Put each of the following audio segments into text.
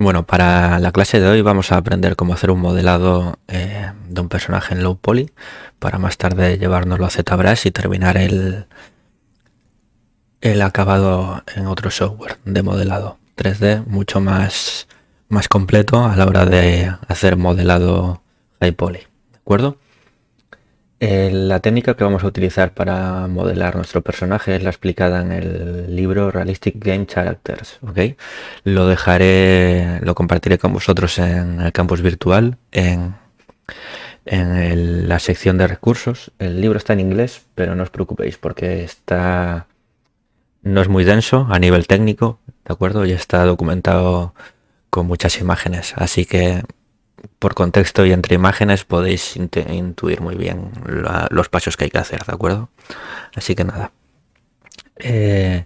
Bueno, para la clase de hoy vamos a aprender cómo hacer un modelado eh, de un personaje en low poly para más tarde llevárnoslo a ZBrush y terminar el, el acabado en otro software de modelado 3D mucho más, más completo a la hora de hacer modelado high poly. ¿De acuerdo? Eh, la técnica que vamos a utilizar para modelar nuestro personaje es la explicada en el libro Realistic Game Characters. ¿ok? Lo dejaré, lo compartiré con vosotros en el campus virtual, en, en la sección de recursos. El libro está en inglés, pero no os preocupéis porque está no es muy denso a nivel técnico, ¿de acuerdo? Y está documentado con muchas imágenes, así que por contexto y entre imágenes podéis intuir muy bien los pasos que hay que hacer, ¿de acuerdo? Así que nada. Eh,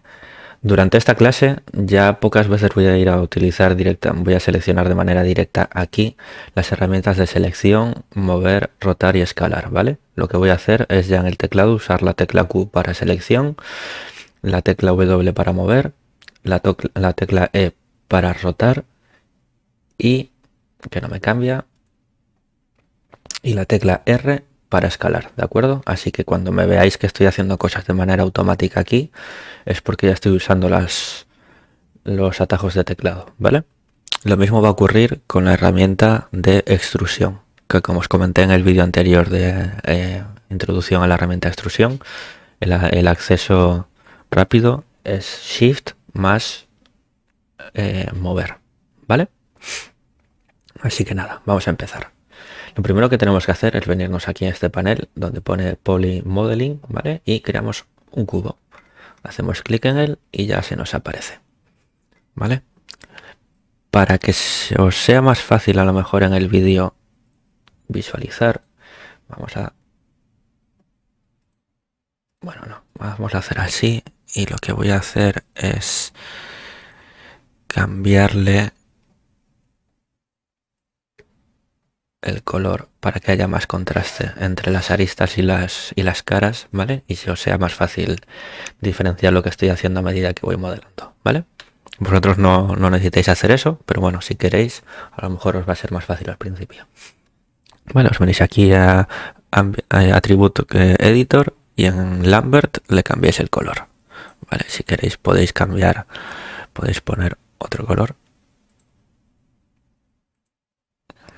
durante esta clase ya pocas veces voy a ir a utilizar directa, voy a seleccionar de manera directa aquí las herramientas de selección, mover, rotar y escalar, ¿vale? Lo que voy a hacer es ya en el teclado usar la tecla Q para selección, la tecla W para mover, la, la tecla E para rotar y que no me cambia. Y la tecla R para escalar, ¿de acuerdo? Así que cuando me veáis que estoy haciendo cosas de manera automática aquí, es porque ya estoy usando las, los atajos de teclado, ¿vale? Lo mismo va a ocurrir con la herramienta de extrusión, que como os comenté en el vídeo anterior de eh, introducción a la herramienta de extrusión, el, acceso rápido es Shift más eh, mover, ¿vale? Así que nada, vamos a empezar. Lo primero que tenemos que hacer es venirnos aquí a este panel donde pone Poly Modeling, ¿vale? Y creamos un cubo. Hacemos clic en él y ya se nos aparece, ¿vale? Para que os sea más fácil a lo mejor en el vídeo visualizar, vamos a... Bueno, no, vamos a hacer así y lo que voy a hacer es cambiarle el color para que haya más contraste entre las aristas y las, y las caras, ¿vale? Y si os sea más fácil diferenciar lo que estoy haciendo a medida que voy modelando, ¿vale? Vosotros no, necesitáis hacer eso, pero bueno, si queréis, a lo mejor os va a ser más fácil al principio. Bueno, os venís aquí a, Attribute eh, Editor y en Lambert le cambiáis el color. Vale, si queréis podéis cambiar, podéis poner otro color.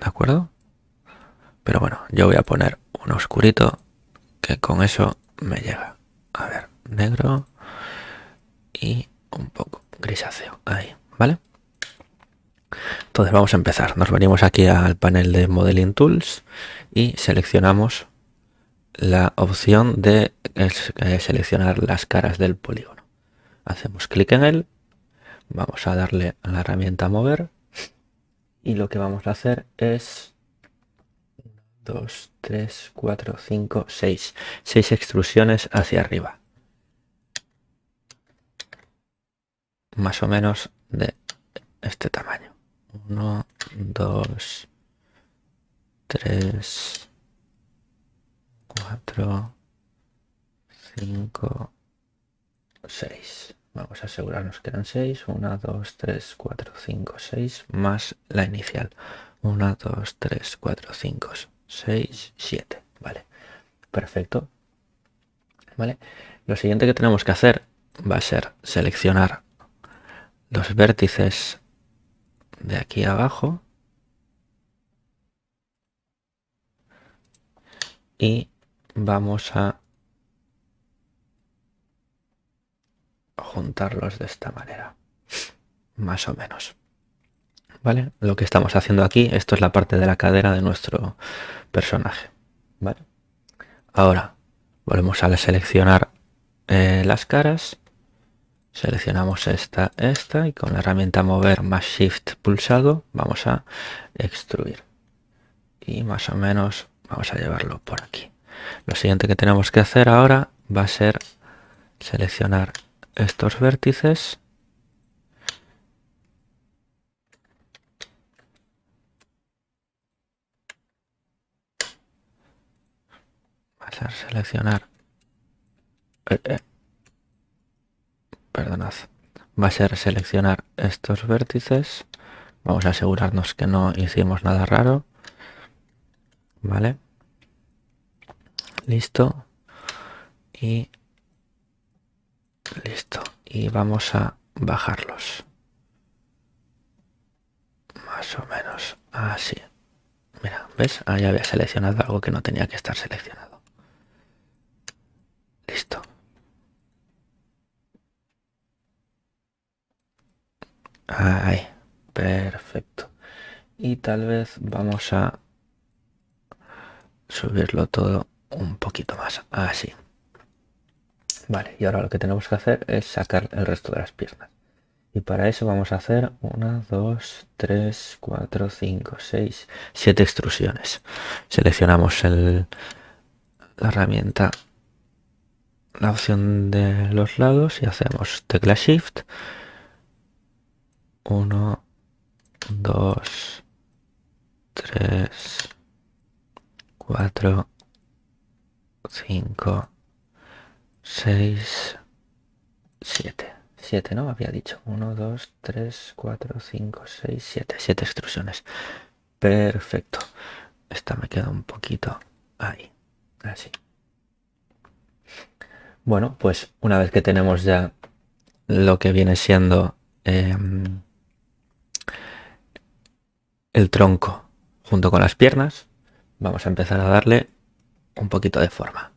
¿De acuerdo? Pero bueno, yo voy a poner un oscurito que con eso me llega. A ver, negro y un poco grisáceo. Ahí, ¿vale? Entonces vamos a empezar. Nos venimos aquí al panel de Modeling Tools y seleccionamos la opción de eh, seleccionar las caras del polígono. Hacemos clic en él, vamos a darle a la herramienta mover y lo que vamos a hacer es 2, 3, 4, 5, 6. 6 extrusiones hacia arriba. Más o menos de este tamaño. 1, 2, 3, 4, 5, 6. Vamos a asegurarnos que eran 6. 1, 2, 3, 4, 5, 6. Más la inicial. 1, 2, 3, 4, 5, 6. 6, 7. Vale, perfecto. Vale, lo siguiente que tenemos que hacer va a ser seleccionar los vértices de aquí abajo y vamos a juntarlos de esta manera más o menos Lo que estamos haciendo aquí, esto es la parte de la cadera de nuestro personaje. Ahora, volvemos a seleccionar eh, las caras, seleccionamos esta, esta y con la herramienta mover más shift pulsado vamos a extruir y más o menos vamos a llevarlo por aquí. Lo siguiente que tenemos que hacer ahora va a ser seleccionar estos vértices ser seleccionar. Eh, eh. perdonad. Va a ser seleccionar estos vértices. Vamos a asegurarnos que no hicimos nada raro. Vale. Listo. Y listo. Y vamos a bajarlos. Más o menos así. Mira ves ahí había seleccionado algo que no tenía que estar seleccionado listo ahí perfecto y tal vez vamos a subirlo todo un poquito más así vale y ahora lo que tenemos que hacer es sacar el resto de las piernas y para eso vamos a hacer una, dos, tres, cuatro, cinco, seis, siete extrusiones. Seleccionamos el, la herramienta, la opción de los lados y hacemos tecla Shift. Uno, dos, tres, cuatro, cinco, seis, siete. 7, ¿no? Había dicho 1, 2, 3, 4, 5, 6, 7. 7 extrusiones. Perfecto. Esta me queda un poquito ahí. Así. Bueno, pues una vez que tenemos ya lo que viene siendo eh, el tronco junto con las piernas, vamos a empezar a darle un poquito de forma.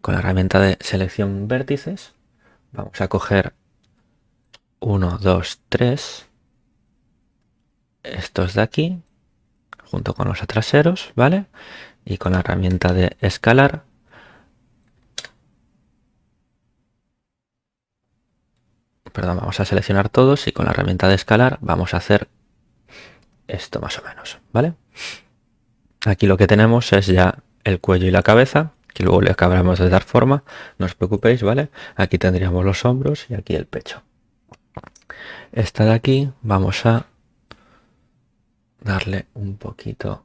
Con la herramienta de selección vértices, vamos a coger 1, 2, 3. Estos de aquí, junto con los traseros, ¿vale? Y con la herramienta de escalar. Perdón, vamos a seleccionar todos y con la herramienta de escalar vamos a hacer esto más o menos, ¿vale? Aquí lo que tenemos es ya el cuello y la cabeza, que luego le acabamos de dar forma, no os preocupéis, ¿vale? Aquí tendríamos los hombros y aquí el pecho esta de aquí vamos a darle un poquito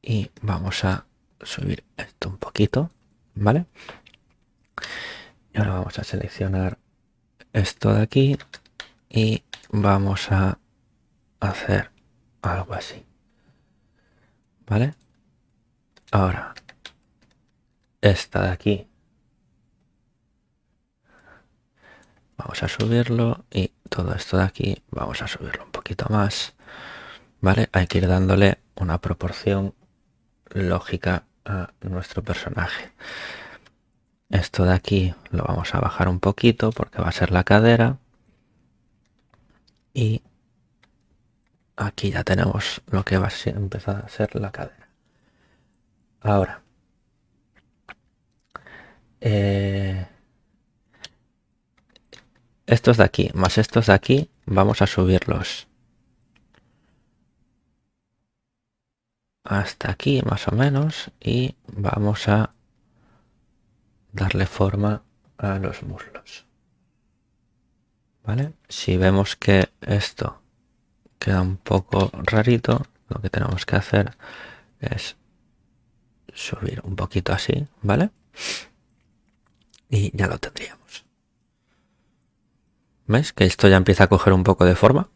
y vamos a subir esto un poquito vale y ahora vamos a seleccionar esto de aquí y vamos a hacer algo así. Vale ahora esta de aquí. Vamos a subirlo y todo esto de aquí vamos a subirlo un poquito más vale hay que ir dándole una proporción lógica a nuestro personaje. Esto de aquí lo vamos a bajar un poquito porque va a ser la cadera y aquí ya tenemos lo que va a empezar a ser la cadera ahora eh, estos de aquí más estos de aquí vamos a subirlos hasta aquí más o menos y vamos a darle forma a los muslos. Vale si vemos que esto queda un poco rarito lo que tenemos que hacer es subir un poquito así vale y ya lo tendríamos ¿Ves? Que esto ya empieza a coger un poco de forma.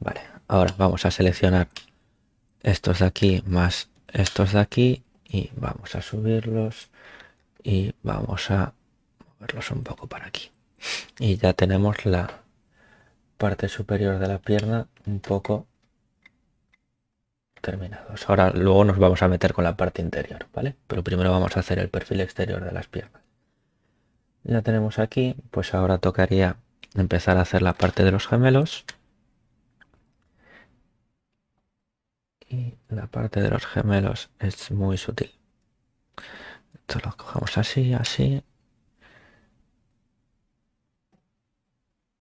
Vale, ahora vamos a seleccionar estos de aquí más estos de aquí y vamos a subirlos y vamos a moverlos un poco para aquí. Y ya tenemos la parte superior de la pierna un poco terminados. Ahora luego nos vamos a meter con la parte interior, ¿vale? Pero primero vamos a hacer el perfil exterior de las piernas ya tenemos aquí, pues ahora tocaría empezar a hacer la parte de los gemelos. Y la parte de los gemelos es muy sutil. Esto lo cogemos así, así